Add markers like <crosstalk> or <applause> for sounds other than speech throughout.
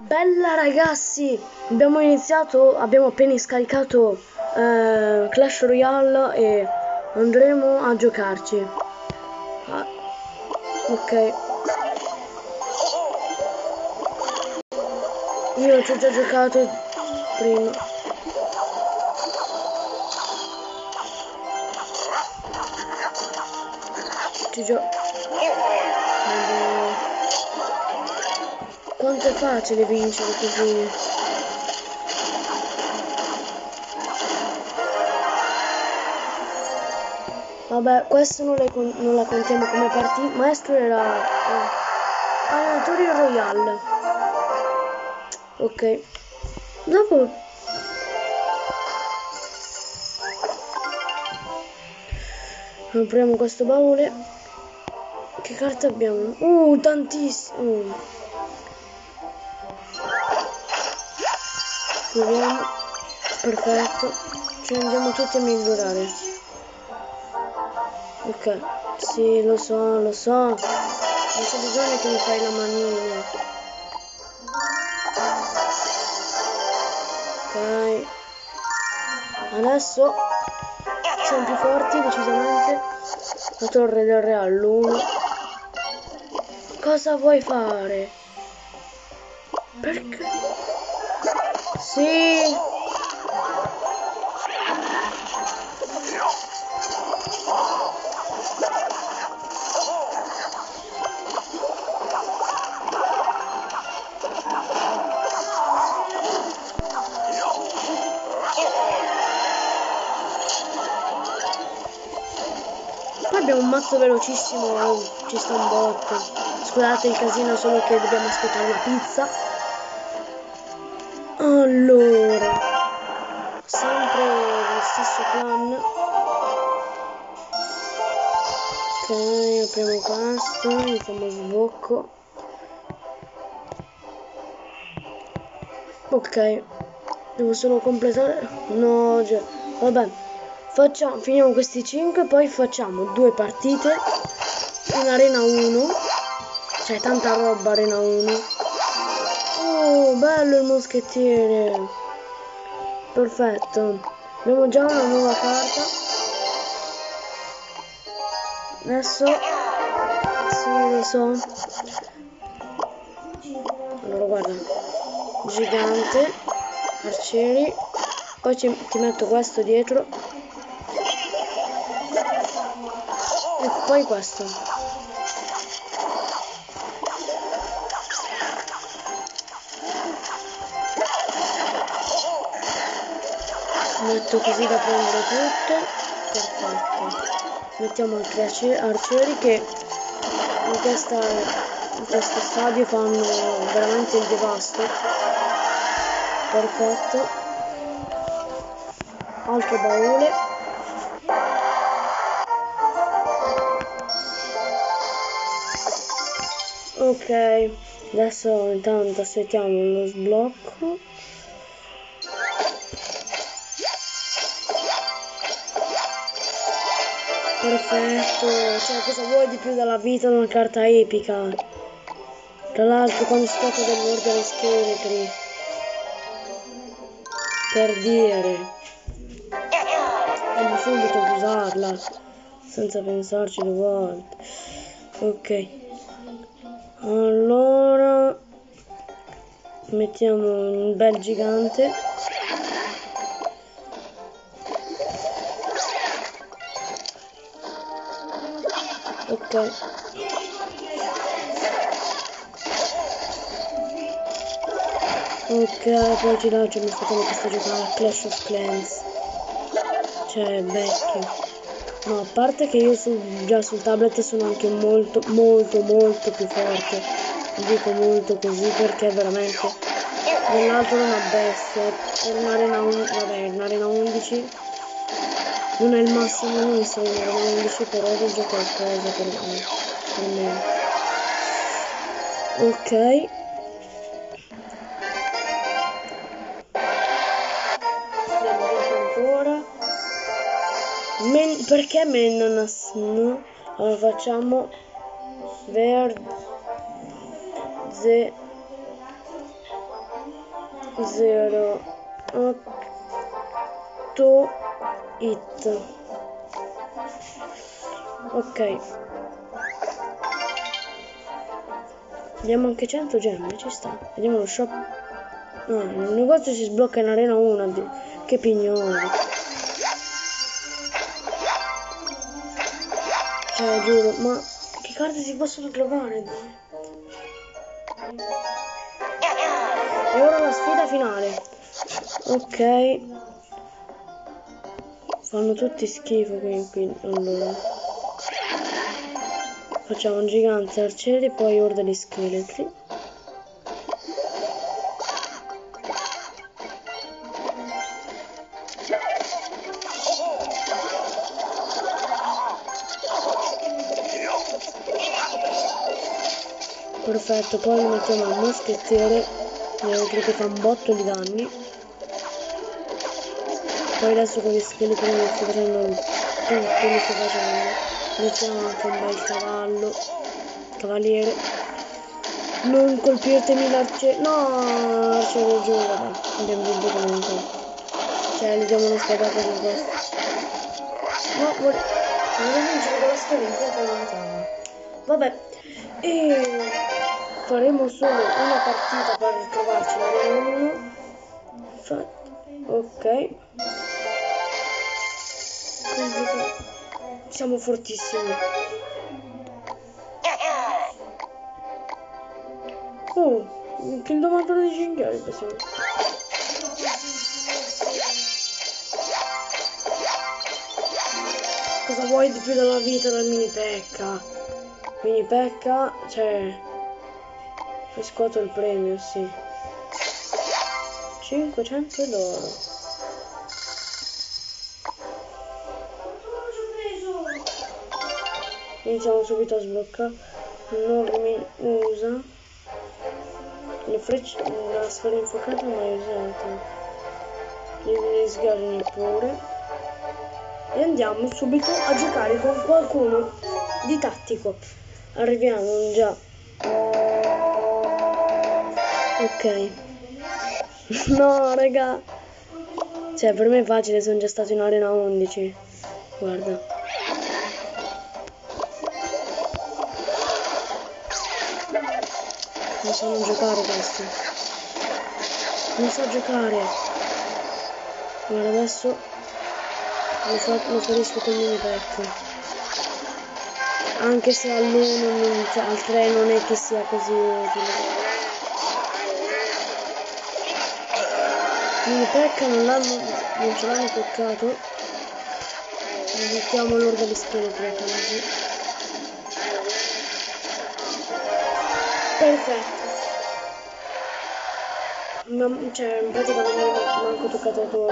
Bella ragazzi, abbiamo iniziato, abbiamo appena scaricato eh, Clash Royale e andremo a giocarci. Ah, ok. Io ci ho già giocato prima. Ci gio... È facile vincere così? Vabbè, questo non, con non la contiamo come partita. Maestro era eh, allenatori royale. Ok. Dopo apriamo questo baule. Che carte abbiamo? Uh, tantissimo. Uh. Proviamo. Perfetto. Ci andiamo tutti a migliorare. Ok. Sì, lo so, lo so. Non c'è bisogno che mi fai la manina. Ok. Adesso siamo più forti decisamente. La torre del re all'1. Cosa vuoi fare? Perché? Sì. Poi abbiamo un mazzo velocissimo, oh, ci sta un botto. Scusate il casino, solo che dobbiamo aspettare una pizza. Allora, sempre lo stesso clan. Ok, apriamo questo, iniziamo sbocco. Ok, devo solo completare. No, già. Vabbè, facciamo, finiamo questi 5, poi facciamo due partite in arena 1. C'è tanta roba arena 1. Oh, bello il moschettiere. Perfetto. Abbiamo già una nuova carta. Adesso sì, lo so. Allora, guarda. Gigante. Arcieri. Poi ci, ti metto questo dietro. E poi questo. Metto così da prendere tutto. Perfetto. Mettiamo altri arcieri che in, questa, in questo stadio fanno veramente il devasto. Perfetto. Altro baule. Ok adesso intanto aspettiamo lo sblocco Perfetto, cioè cosa vuoi di più dalla vita di una carta epica? Tra l'altro quando si tratta dell'ordine scheletri. Per dire. Andiamo subito usarla. Senza pensarci due volte. Ok. Allora. Mettiamo un bel gigante. Ok ok poi ci lancio mi facciamo che sto giocando a Clash of Clans. Cioè vecchio. No a parte che io su, già sul tablet sono anche molto molto molto più forte. Dico molto così perché veramente nell'altro è una bestia per un'arena vabbè un'arena 11 non è il massimo, non so, era 11 però ho già qualcosa per me. Per me. Ok. ancora. Men perché Menanas? No? Allora facciamo verde 0 8 hit ok. Abbiamo anche 100 gemme ci sta. Vediamo lo shop. No il negozio si sblocca in arena 1 che pignolo cioè giuro ma che carte si possono trovare? E ora la sfida finale. Ok fanno tutti schifo qui, qui allora. Facciamo un gigante arcieri poi orda di scheletri. Perfetto poi mettiamo il moschettiere che fa un botto di danni poi adesso con gli scheletri non sto facendo tutto li sto facendo mettiamo anche un bel cavallo cavaliere? Non colpirtemi l'arciere no l'arciere giù vabbè abbiamo vinto comunque. Cioè gli diamo uno spadato di questo no vuole volevo vincere con la schiena vabbè e faremo solo una partita per trovarci l'arena 1 ok siamo fortissimi oh il domando di cinghiali possiamo cosa vuoi di più dalla vita dal mini pecca mini pecca cioè riscuoto il premio, sì. 500 d'oro. Iniziamo subito a sbloccare. Non usa. Le frecce, la sfera infuocata mai usata. Le sgarni pure. E andiamo subito a giocare con qualcuno di tattico. Arriviamo già Ok. <laughs> no, raga. Cioè, per me è facile, sono già stato in arena 11. Guarda. Non so giocare questo. Non so giocare. Guarda, adesso lo, fa lo ferisco con pack. Anche se all'1, cioè al 3 non è che sia così utile. Quindi pecca non, non ce l'hanno toccato. Mettiamo l'orda di scheletri così. Perfetto. Ma, cioè, in pratica non ho manco toccato il tuo.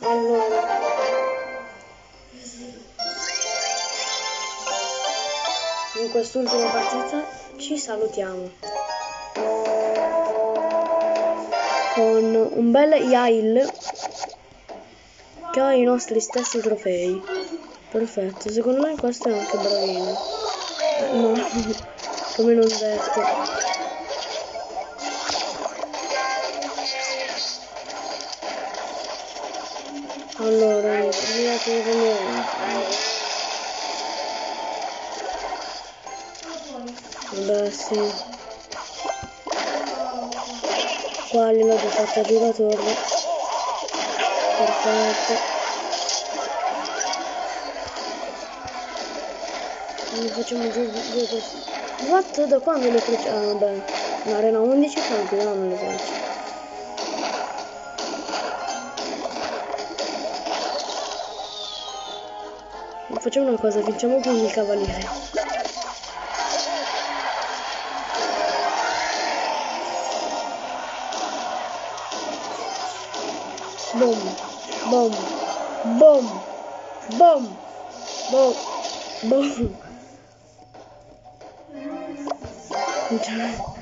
Allora. In quest'ultima partita ci salutiamo. con un bel Yail che ha i nostri stessi trofei. Perfetto, secondo me questo è anche bravino. Eh, no, come non detto. Allora, andiamo a Vabbè, sì. Qua gliel'ho già fatta giù la torre. Perfetto. Facciamo giù due così what da quando le frecce ah vabbè. In arena 11 continuiamo le frecce facciamo una cosa vinciamo con il cavaliere. Boom, boom, boom, boom, boom, boom. Thank you.